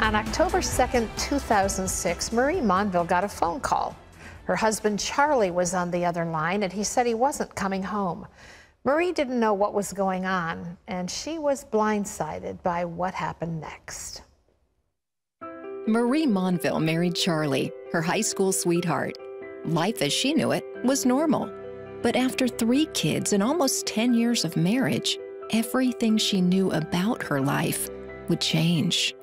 On October 2nd, 2006, Marie Monville got a phone call. Her husband Charlie was on the other line and he said he wasn't coming home. Marie didn't know what was going on and she was blindsided by what happened next. Marie Monville married Charlie, her high school sweetheart. Life as she knew it was normal. But after three kids and almost 10 years of marriage, everything she knew about her life would change.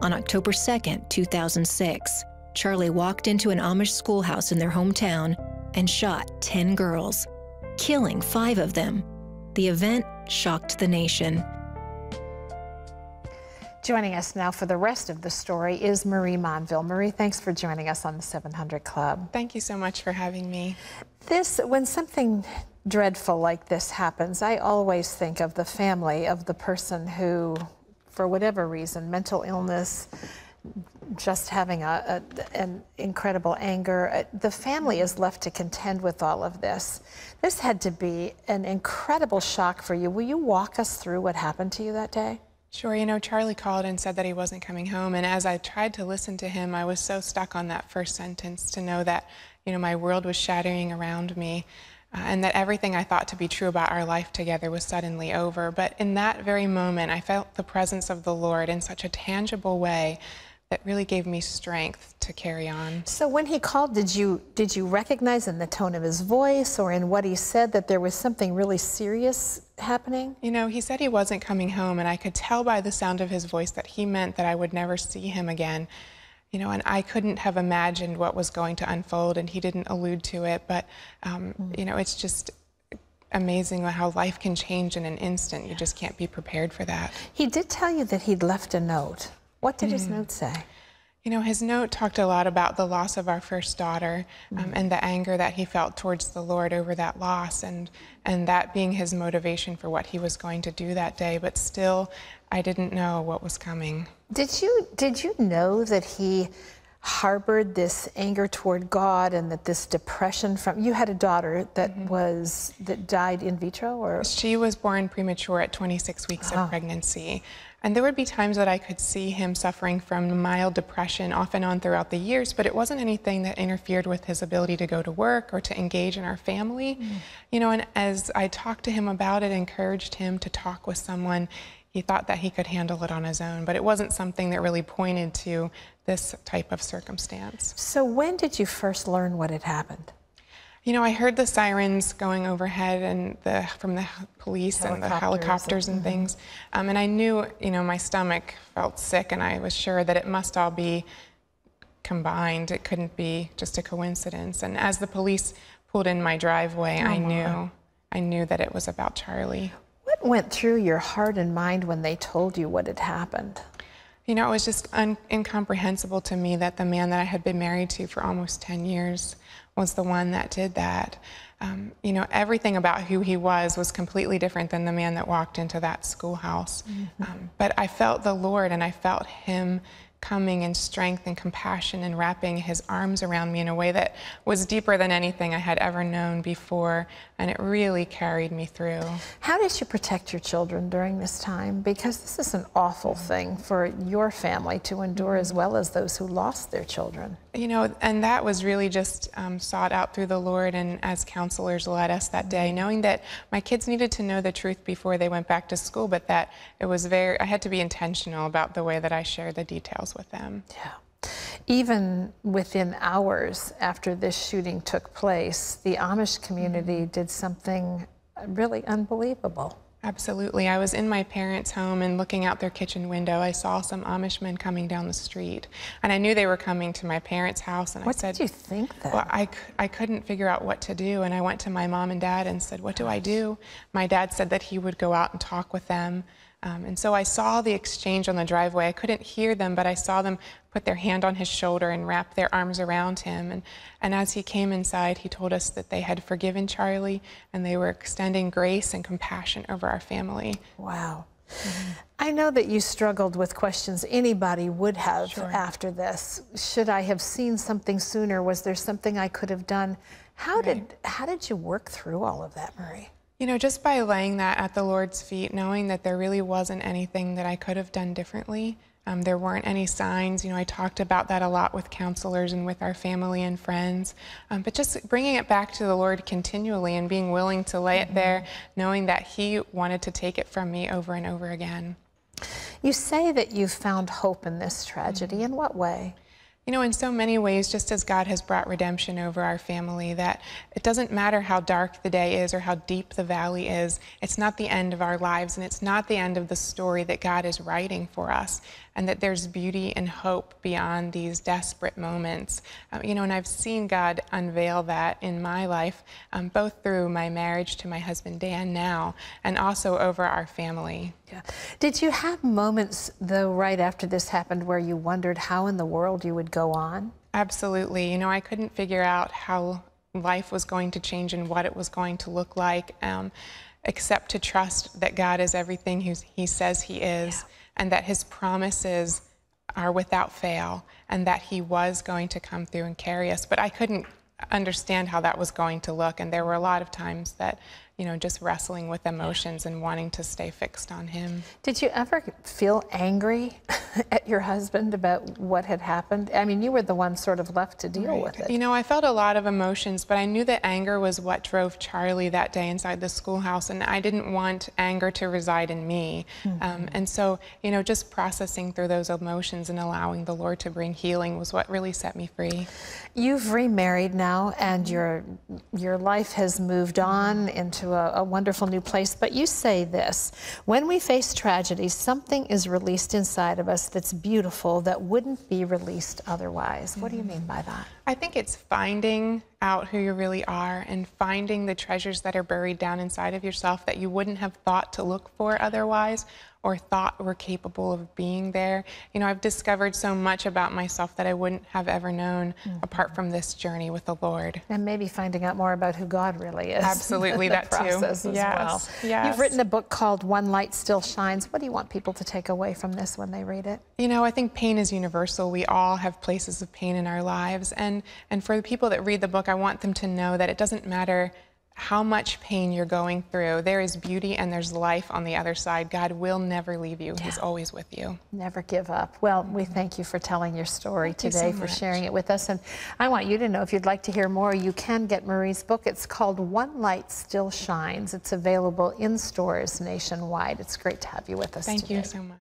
On October 2, 2006, Charlie walked into an Amish schoolhouse in their hometown and shot 10 girls, killing five of them. The event shocked the nation. Joining us now for the rest of the story is Marie Monville. Marie, thanks for joining us on the 700 Club. Thank you so much for having me. This, when something dreadful like this happens, I always think of the family of the person who for whatever reason, mental illness, just having a, a, an incredible anger. Uh, the family is left to contend with all of this. This had to be an incredible shock for you. Will you walk us through what happened to you that day? Sure. You know, Charlie called and said that he wasn't coming home. And as I tried to listen to him, I was so stuck on that first sentence to know that, you know, my world was shattering around me and that everything I thought to be true about our life together was suddenly over. But in that very moment, I felt the presence of the Lord in such a tangible way that really gave me strength to carry on. So when he called, did you did you recognize in the tone of his voice or in what he said that there was something really serious happening? You know, he said he wasn't coming home and I could tell by the sound of his voice that he meant that I would never see him again you know, and I couldn't have imagined what was going to unfold, and he didn't allude to it, but, um, mm. you know, it's just amazing how life can change in an instant. You just can't be prepared for that. He did tell you that he'd left a note. What did mm. his note say? You know, his note talked a lot about the loss of our first daughter um, mm. and the anger that he felt towards the Lord over that loss, and, and that being his motivation for what he was going to do that day. But still, I didn't know what was coming. Did you did you know that he harbored this anger toward God and that this depression from you had a daughter that mm -hmm. was that died in vitro or she was born premature at 26 weeks of ah. pregnancy and there would be times that I could see him suffering from mild depression off and on throughout the years, but it wasn't anything that interfered with his ability to go to work or to engage in our family. Mm. You know, and as I talked to him about it, encouraged him to talk with someone, he thought that he could handle it on his own, but it wasn't something that really pointed to this type of circumstance. So when did you first learn what had happened? You know, I heard the sirens going overhead and the from the police and the helicopters and, and mm -hmm. things, um, and I knew, you know, my stomach felt sick, and I was sure that it must all be combined. It couldn't be just a coincidence. And as the police pulled in my driveway, oh, I knew, I knew that it was about Charlie. What went through your heart and mind when they told you what had happened? You know, it was just incomprehensible to me that the man that I had been married to for almost 10 years was the one that did that. Um, you know, everything about who he was was completely different than the man that walked into that schoolhouse. Mm -hmm. um, but I felt the Lord and I felt him coming in strength and compassion and wrapping his arms around me in a way that was deeper than anything I had ever known before. And it really carried me through. How did you protect your children during this time? Because this is an awful thing for your family to endure as well as those who lost their children. You know, and that was really just um, sought out through the Lord and as counselors led us that day, knowing that my kids needed to know the truth before they went back to school, but that it was very, I had to be intentional about the way that I shared the details with them. Yeah. Even within hours after this shooting took place, the Amish community mm -hmm. did something really unbelievable. Absolutely. I was in my parents' home and looking out their kitchen window, I saw some Amish men coming down the street. And I knew they were coming to my parents' house. And what I said, What did you think then? Well, I, I couldn't figure out what to do. And I went to my mom and dad and said, What do I do? My dad said that he would go out and talk with them. Um, and so I saw the exchange on the driveway. I couldn't hear them, but I saw them put their hand on his shoulder and wrap their arms around him. And, and as he came inside, he told us that they had forgiven Charlie and they were extending grace and compassion over our family. Wow. Mm -hmm. I know that you struggled with questions anybody would have sure. after this. Should I have seen something sooner? Was there something I could have done? How right. did how did you work through all of that, Marie? You know, just by laying that at the Lord's feet, knowing that there really wasn't anything that I could have done differently. Um, there weren't any signs. You know, I talked about that a lot with counselors and with our family and friends. Um, but just bringing it back to the Lord continually and being willing to lay it there, knowing that He wanted to take it from me over and over again. You say that you found hope in this tragedy. In what way? You know, in so many ways, just as God has brought redemption over our family, that it doesn't matter how dark the day is or how deep the valley is, it's not the end of our lives and it's not the end of the story that God is writing for us, and that there's beauty and hope beyond these desperate moments. Um, you know, and I've seen God unveil that in my life, um, both through my marriage to my husband Dan now, and also over our family. Yeah. Did you have moments, though, right after this happened where you wondered how in the world you would go on? Absolutely. You know, I couldn't figure out how life was going to change and what it was going to look like, um, except to trust that God is everything He says He is yeah. And that His promises are without fail and that He was going to come through and carry us. But I couldn't understand how that was going to look, and there were a lot of times that you know, just wrestling with emotions and wanting to stay fixed on him. Did you ever feel angry at your husband about what had happened? I mean, you were the one sort of left to deal right. with it. You know, I felt a lot of emotions, but I knew that anger was what drove Charlie that day inside the schoolhouse, and I didn't want anger to reside in me. Mm-hmm. Um, and so, you know, just processing through those emotions and allowing the Lord to bring healing was what really set me free. You've remarried now, and your your life has moved on into a, a, wonderful new place. But you say this when we face tragedy, something is released inside of us that's beautiful that wouldn't be released otherwise. What do you mm-hmm. mean by that? I think it's finding out who you really are and finding the treasures that are buried down inside of yourself that you wouldn't have thought to look for otherwise or thought were capable of being there. You know, I've discovered so much about myself that I wouldn't have ever known mm-hmm. apart from this journey with the Lord. And maybe finding out more about who God really is. Absolutely, that too. As yes. well. Yes. You've written a book called One Light Still Shines. What do you want people to take away from this when they read it? You know, I think pain is universal. We all have places of pain in our lives. And, and for the people that read the book, I want them to know that it doesn't matter how much pain you're going through, there is beauty and there's life on the other side. God will never leave you. Yeah. He's always with you. Never give up. Well, we thank you for telling your story thank today, so for sharing it with us. And I want you to know if you'd like to hear more, you can get Marie's book. It's called One Light Still Shines. It's available in stores nationwide. It's great to have you with us Thank today. you so much.